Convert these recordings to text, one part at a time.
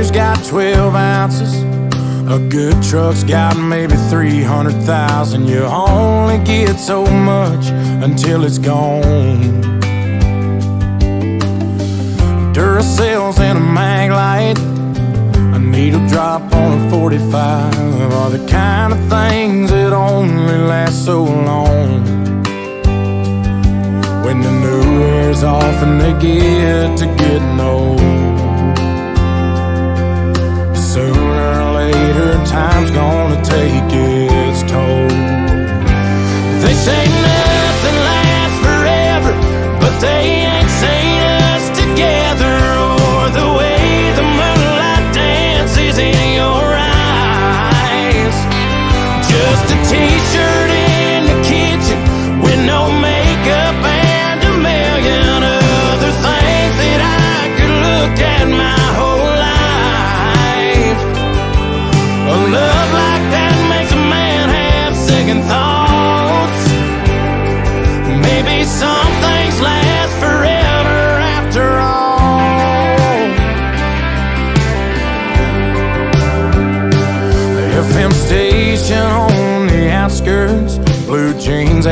beer's got 12 ounces. A good truck's got maybe 300,000. You only get so much until it's gone. Duracells and a Maglite, a needle drop on a 45 are the kind of things that only last so long. When the new wears off and they get to getting old. Later, time's gonna take its toll. They say nothing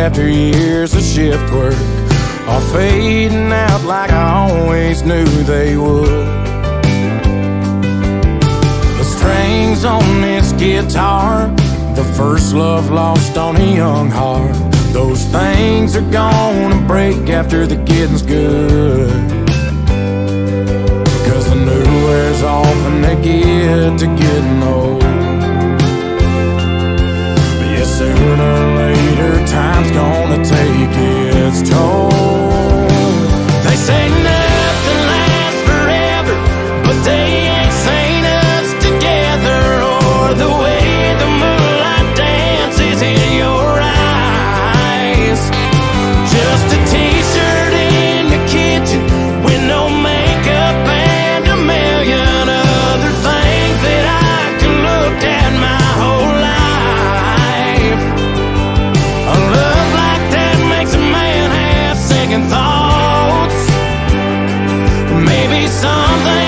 after years of shift work, are fading out like I always knew they would. The strings on this guitar, the first love lost on a young heart. Those things are gonna break after the getting's good. Cause the new wears off and they get to getting its toll. Maybe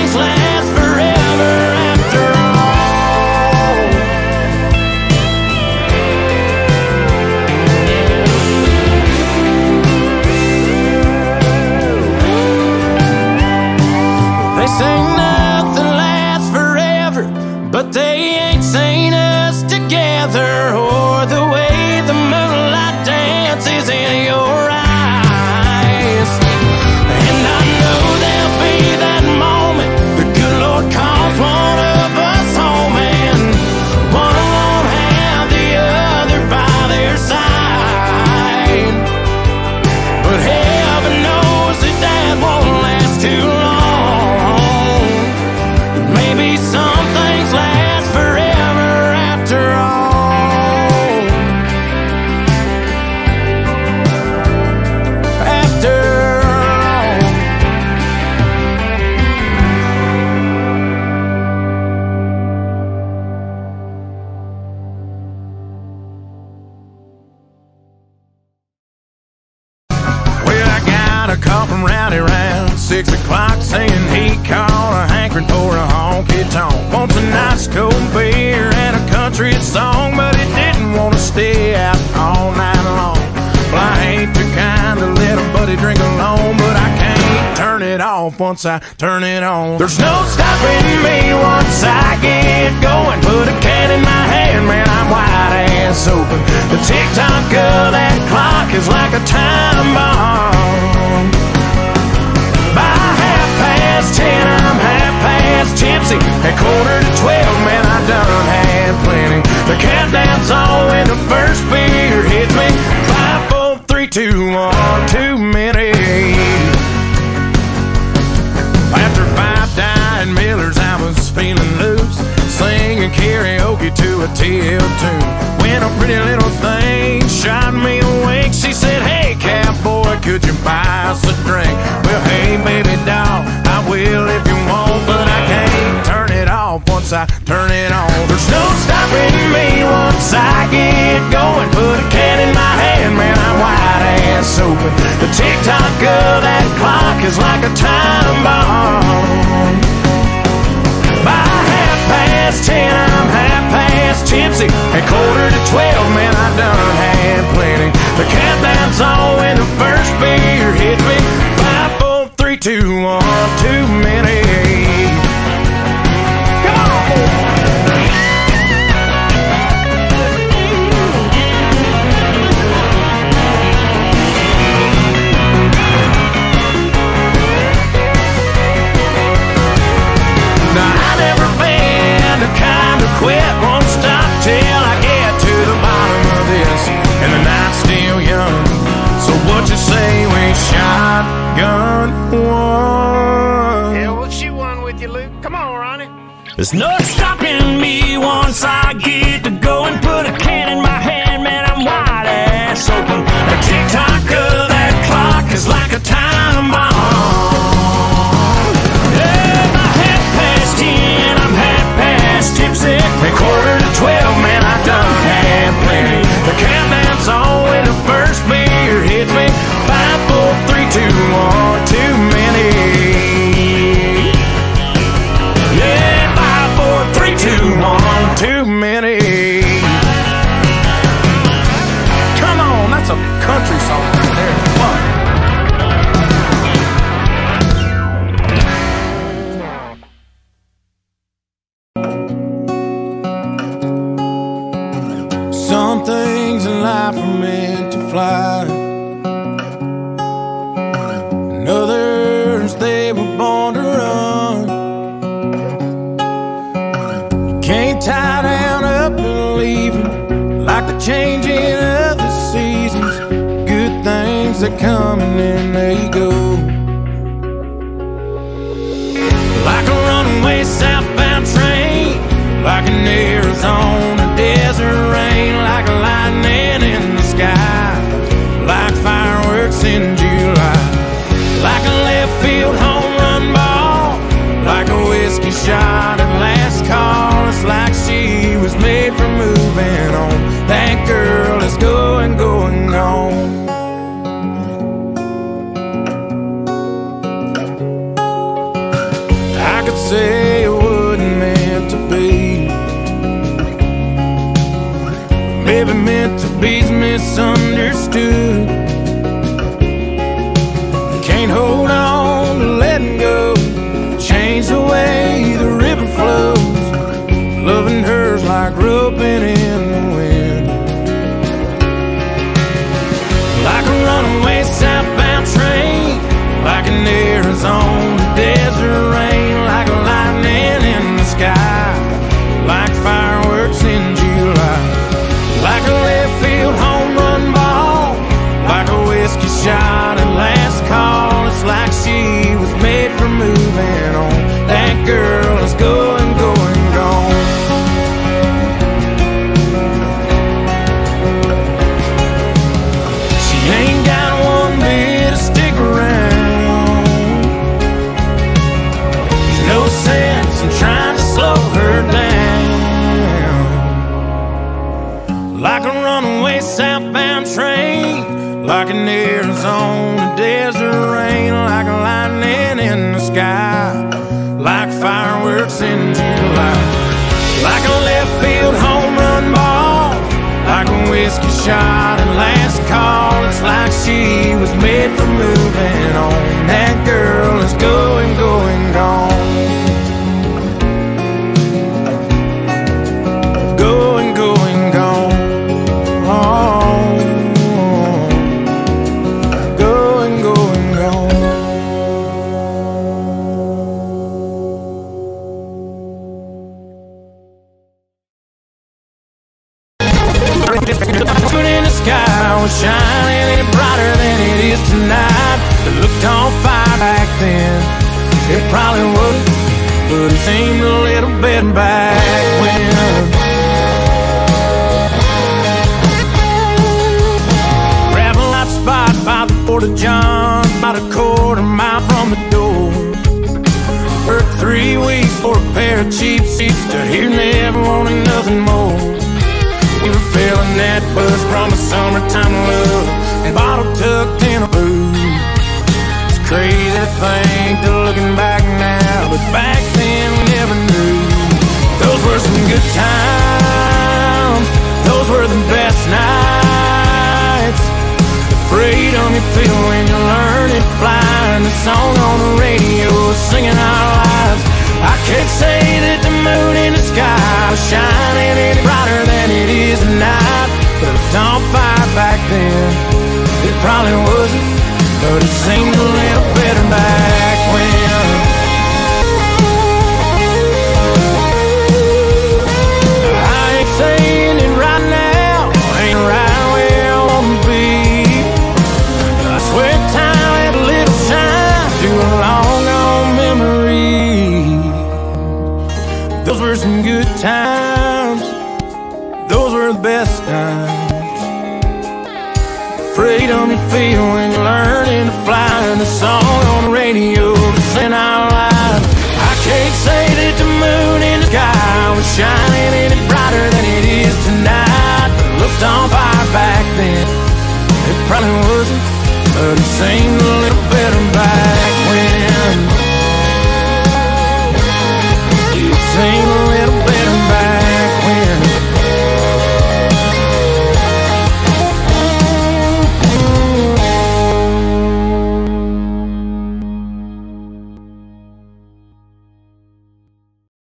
six o'clock saying he called a hankering for a honky tonk. Wants a nice cold beer and a country song, but he didn't want to stay out all night long. Well, I ain't the kind to let a buddy drink alone, but I can't turn it off once I turn it on. There's no stopping me once I get going. Put a can in my hand, man, I'm wide ass open. The tick tock of that clock is like a time bomb. Past ten, I'm half past tipsy. At quarter to twelve, man, I done had plenty. The countdown's on when the first beer hits me. Five, four, three, two, one, too many. After five dying Millers, I was feeling loose, singing karaoke to a TL tune. When a pretty little thing shot me awake, once I turn it on. There's no stopping me once I get going. Put a can in my hand, man, I'm wide ass open. The tick tock of that clock is like a time bomb. By half past ten, I'm half past tipsy. At quarter to twelve, man, I done had plenty. The countdown's on when the first beer hits me. Five, four, three, two, one. There's no stopping me once I get fly. And others, they were born to run. You can't tie down leave 'em like the changing of the seasons. Good things that come and they go. Like a runaway southbound train, like an Arizona in July, like a left field home run ball, like a whiskey shot at last call. It's like she was made for moving on. That girl is going, going, gone. I could say it wasn't meant to be. Maybe meant to be's misunderstood. Like an Arizona desert rain, like lightning in the sky, like fireworks in July, like a left field home run ball, like a whiskey shot and last call. It's like she was made for moving on. Moon in the sky was shining any brighter than it is tonight. It looked on fire back then. It probably would, but it seemed a little bit back when. Gravel lot spot by the Port-a-John, about a quarter mile from the door. Worked three weeks for a pair of cheap seats to hear never wanting nothing more feeling that buzz from a summertime love and bottle tucked in a booth. It's a crazy thing to looking back now, but back then we never knew. Those were some good times. Those were the best nights. The freedom you feel when you learn it flying. The song on the radio singing our lives. I can't say that the moon in the sky was shining. Dawn fire back then, it probably wasn't But it seemed a little better back when. I ain't saying it right now Ain't right wanna be. I swear time had a little shine To a long gone memory. Those were some good times the best times. Freedom you feel when you're learning to fly And the song on the radio that's in our lives I can't say that the moon in the sky was shining any brighter than it is tonight. Looked on fire back then. It probably wasn't, but it seemed